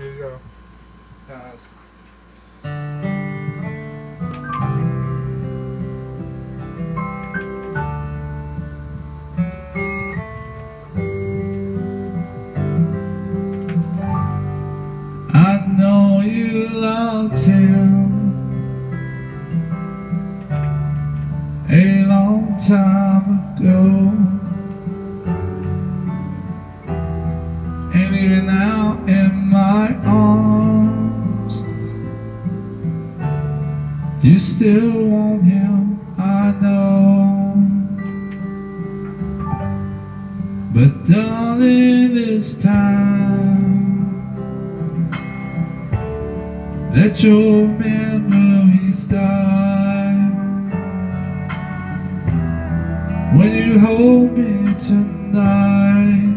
here you go. Guys. I know you loved him a long time ago. You still want him, I know. But darling, this time, let your memories die. When you hold me tonight,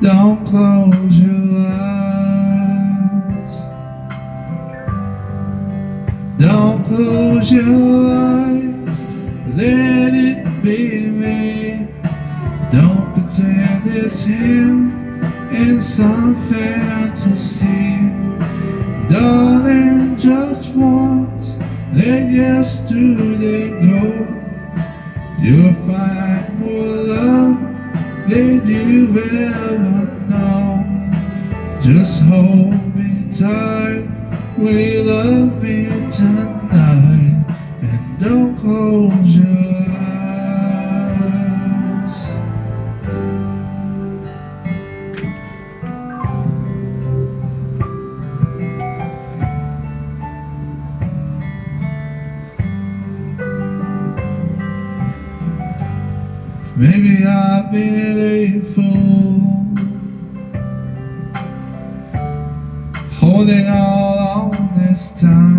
don't close your eyes. Close your eyes, let it be me. Don't pretend it's him in some fantasy. Darling, just once, let yesterday go. You'll find more love than you've ever known. Just hold me tight, we love me Maybe I've been a fool. Holding all on this time.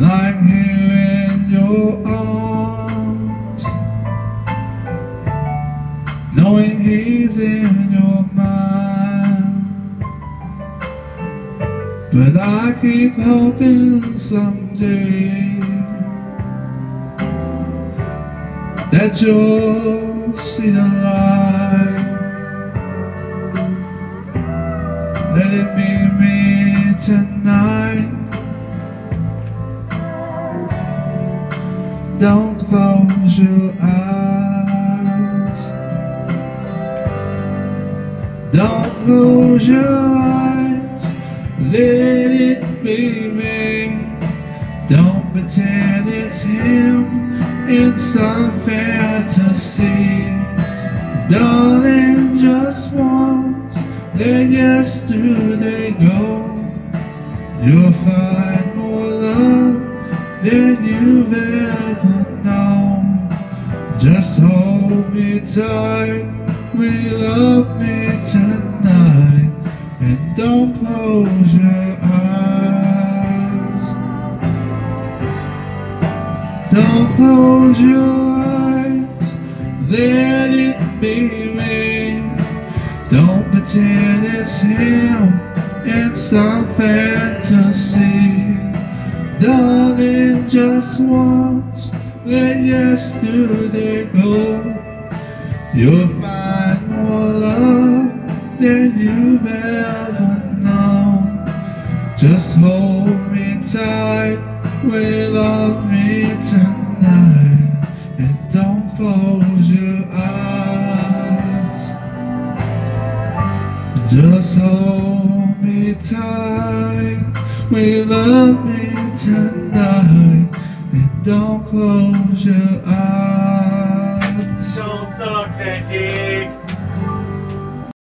Lying here in your arms. Knowing he's in your mind. But I keep hoping someday that you'll see the light. Let it be me tonight. Don't close your eyes. Don't close your eyes. Let it be me. Don't pretend it's him in some fantasy. Darling, just once, yesterday they go. You'll find more love than you've ever known. Just hold me tight, we love me tonight, and don't close your Don't close your eyes, let it be me. Don't pretend it's him it's some fantasy. Darling, just once, let yesterday go. You'll find more love than you've ever known. Just hold me tight, we love me tonight, and don't close your eyes. Just hold me tight, we love me tonight, and don't close your eyes. So, so authentic.